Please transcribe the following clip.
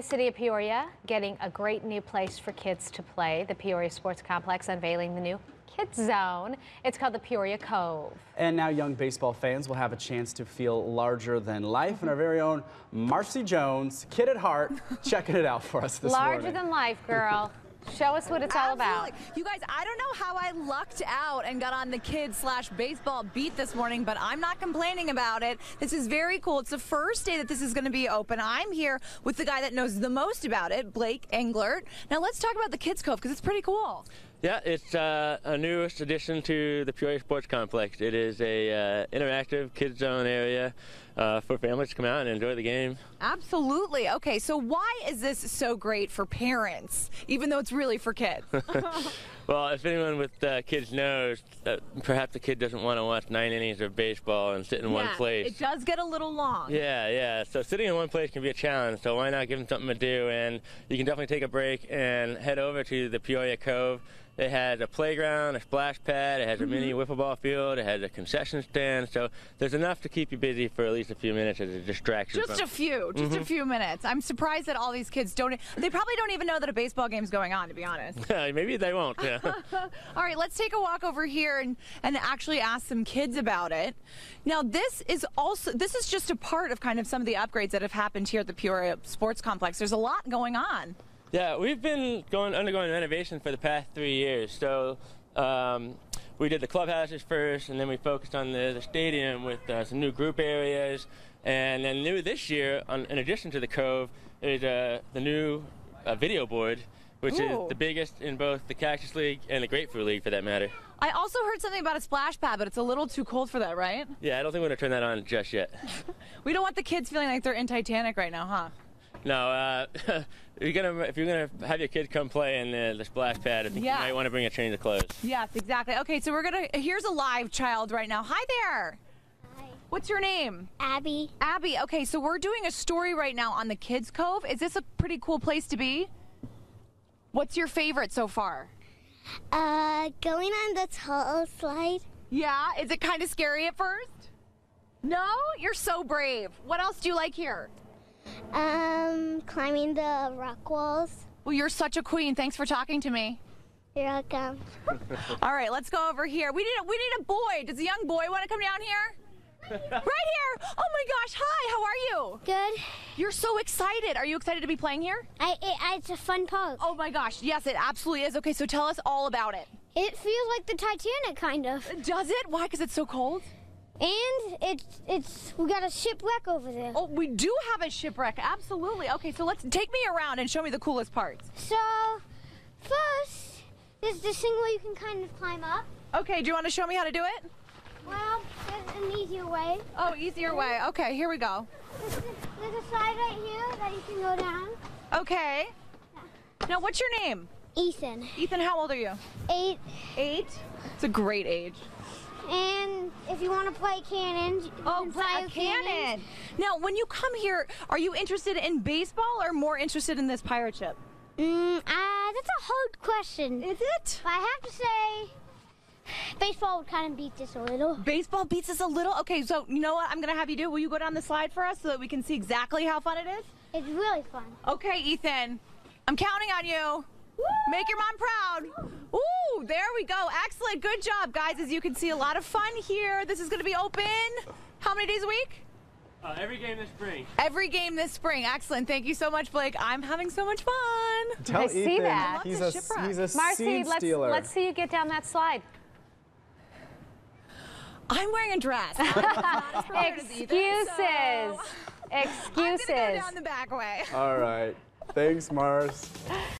The city of Peoria getting a great new place for kids to play. The Peoria Sports Complex unveiling the new Kids Zone. It's called the Peoria Cove. And now young baseball fans will have a chance to feel larger than life. And our very own Marcy Jones, kid at heart, checking it out for us this larger morning. than life, girl. Show us what it's all about. You guys, I don't know how I lucked out and got on the kids slash baseball beat this morning, but I'm not complaining about it. This is very cool. It's the first day that this is going to be open. I'm here with the guy that knows the most about it, Blake Englert. Now let's talk about the Kids Cove because it's pretty cool. Yeah, it's uh, a newest addition to the Peoria Sports Complex. It is a uh, interactive kids zone area uh, for families to come out and enjoy the game. Absolutely. Okay, so why is this so great for parents, even though it's really for kids? Well, if anyone with uh, kids knows, that perhaps the kid doesn't want to watch nine innings of baseball and sit in one Yeah, place. It does get a little long. Yeah, yeah. So sitting in one place can be a challenge. So why not give them something to do? And you can definitely take a break and head over to the Peoria Cove. It has a playground, a splash pad. It has a mini Mm-hmm. wiffle ball field. It has a concession stand. So there's enough to keep you busy for at least a few minutes as a distraction. Just from- a few, just Mm-hmm. a few minutes. I'm surprised that all these kids don't. They probably don't even know that a baseball game's going on, to be honest. Maybe they won't. Yeah. All right, let's take a walk over here and, and actually ask some kids about it. Now, this is also this is just a part of kind of some of the upgrades that have happened here at the Peoria Sports Complex. There's a lot going on. Yeah, we've been going undergoing renovation for the past three years. So um, we did the clubhouses first, and then we focused on the, the stadium with uh, some new group areas. And then new this year, on, in addition to the Cove, is uh, the new uh, video board, which Ooh. is the biggest in both the Cactus League and the Grapefruit League, for that matter. I also heard something about a splash pad, but it's a little too cold for that, right? Yeah, I don't think we're gonna turn that on just yet. We don't want the kids feeling like they're in Titanic right now, huh? No, uh, you're gonna if you're gonna have your kid come play in the, the splash pad, I think Yeah. you might want to bring a change of clothes. Yes, exactly. Okay, so we're gonna. Here's a live child right now. Hi there. Hi. What's your name? Abby. Abby, okay, so we're doing a story right now on the Kids Cove. Is this a pretty cool place to be? What's your favorite so far? Uh, going on the tall slide. Yeah, is it kind of scary at first? No? You're so brave. What else do you like here? Um, climbing the rock walls. Well, you're such a queen. Thanks for talking to me. You're welcome. All right, let's go over here. We need a we need a boy. Does a young boy want to come down here? right here. Oh my gosh. Hi, how are you? Good. You're so excited. Are you excited to be playing here? I, it, it's a fun park. Oh my gosh. Yes, it absolutely is. Okay, so tell us all about it. It feels like the Titanic, kind of. Does it? Why? Because it's so cold? And it's it's we got a shipwreck over there. Oh, we do have a shipwreck. Absolutely. Okay, so let's take me around and show me the coolest parts. So, first, there's this thing where you can kind of climb up. Okay, do you want to show me how to do it? Well, there's an easier way. Oh, easier way. Okay, here we go. There's a, there's a slide right here that you can go down. Okay. Now, what's your name? Ethan, Ethan, how old are you? eight. Eight. It's a great age. And if you want to play cannons, you Oh, can play cannon. cannons. Now, when you come here, are you interested in baseball or more interested in this pirate ship? Mm, uh, that's a hard question. Is it? But I have to say, baseball would kind of beat this a little. Baseball beats us a little. Okay, so you know what I'm going to have you do? Will you go down the slide for us so that we can see exactly how fun it is? It's really fun. Okay, Ethan. I'm counting on you. Make your mom proud. Ooh, there we go. Excellent. Good job, guys. As you can see, a lot of fun here. This is going to be open how many days a week? Uh, every game this spring. Every game this spring. Excellent. Thank you so much, Blake. I'm having so much fun. Tell I see that. he's Lots a of he's a Marcy, seed let's stealer. let's see you get down that slide. I'm wearing a dress. I'm not as prepared as Ethan, Excuses. I'm Excuses. going to go down the back way. All right. Thanks, Mars.